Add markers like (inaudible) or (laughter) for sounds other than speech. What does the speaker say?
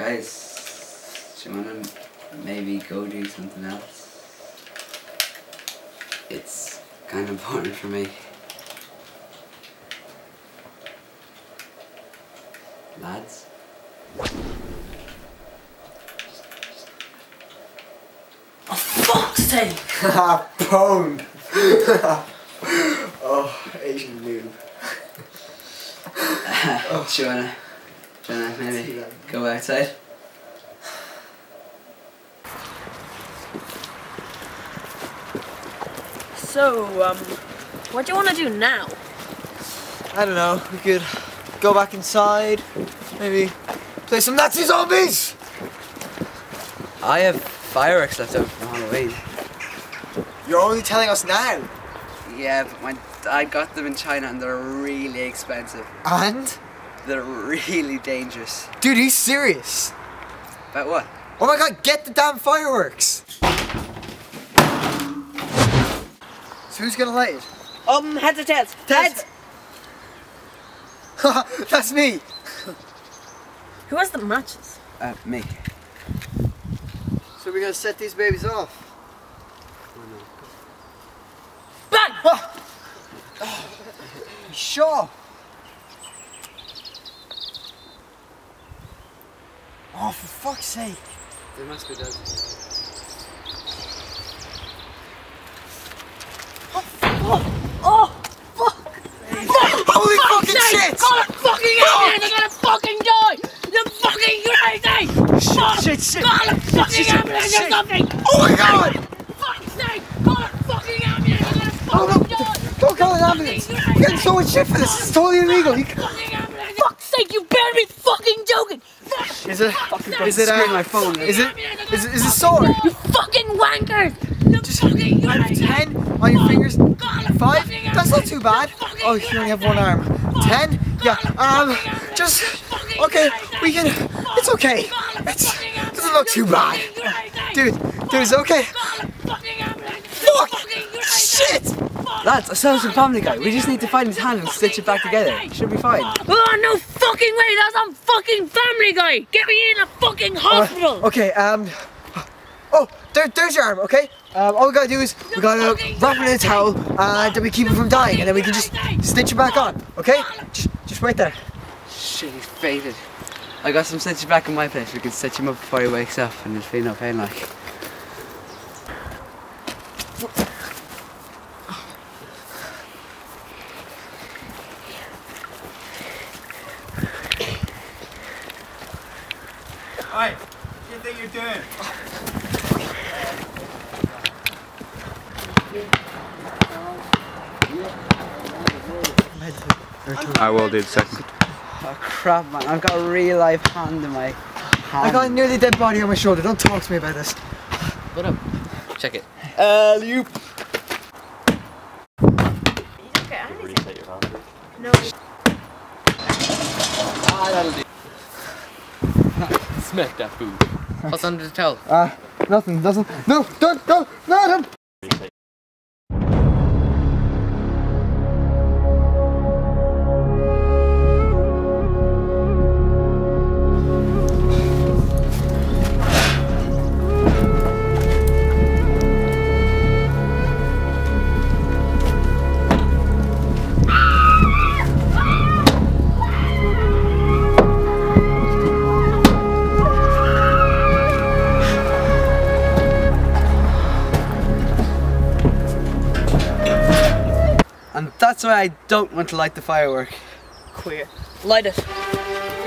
Guys, do you wanna maybe go do something else? It's kind of (laughs) important for me. Lads? For fuck's sake! (laughs) Pwned. (laughs) oh, Asian noob. do you wanna, do you wanna maybe go outside? So, um, what do you want to do now? I don't know. We could go back inside. Maybe play some Nazi zombies. I have fireworks left over from Halloween. You're only telling us now. Yeah, but my dad got them in China and they're really expensive. And, They're really dangerous. dude, he's serious. About what? Oh my god, get the damn fireworks. So who's gonna light it? Um, heads or tails? Heads. (laughs) That's me. Who has the matches? Uh, me. So we're gonna set these babies off. Bang! Sure. Oh, for fuck's sake. They must be dead. Oh, fuck! Holy fucking sake! shit! God, I'm fucking alien! They're gonna fucking die! You're fucking crazy! Fuck! Shit, shit. God, I'm fucking Shit, ambulance or shit. something! Oh my god! Fuck's sake! God, I'm fucking ambulance! They're gonna Oh no, fucking die! don't call an ambulance. We're getting so much shit for this. It's totally illegal. You sake! You better be fucking joking! Is it? Is it? Uh, my phone. is it? Is it? Is it sore? You fucking wankers! You Just fucking out of ten on your fingers. Five? That's not too bad. Oh, you only have one arm. Ten? Yeah. Um. Just. Okay. We can. It's okay. It's. Doesn't look too bad. Dude. Dude, it's okay. Fuck! Shit! Lads, I saw some Family Guy. We just need to find his hand and stitch it back together. Should be fine. Oh, no fucking way! That's on fucking Family Guy! Get me in a fucking hospital! Okay. Um. Oh, there, there's your arm. Okay. Um. All we gotta do is we gotta wrap it in a towel and then we keep it from dying and then we can just stitch it back on. Okay? Just, just wait there. Shit, he's faded. I got some stitches back in my place. We can stitch him up before he wakes up and there'll be no pain like. Hey, what do you think you're doing? I will do the second. Oh crap, man. I've got a real life hand in my hand. I got a nearly dead body on my shoulder. Don't talk to me about this. What up? Check it. Alley-oop. No. Ah, Smack that food. What's under the towel? Uh, nothing. Doesn't. No, don't, don't, no, don't. That's why I don't want to light the firework. Queer. Light it.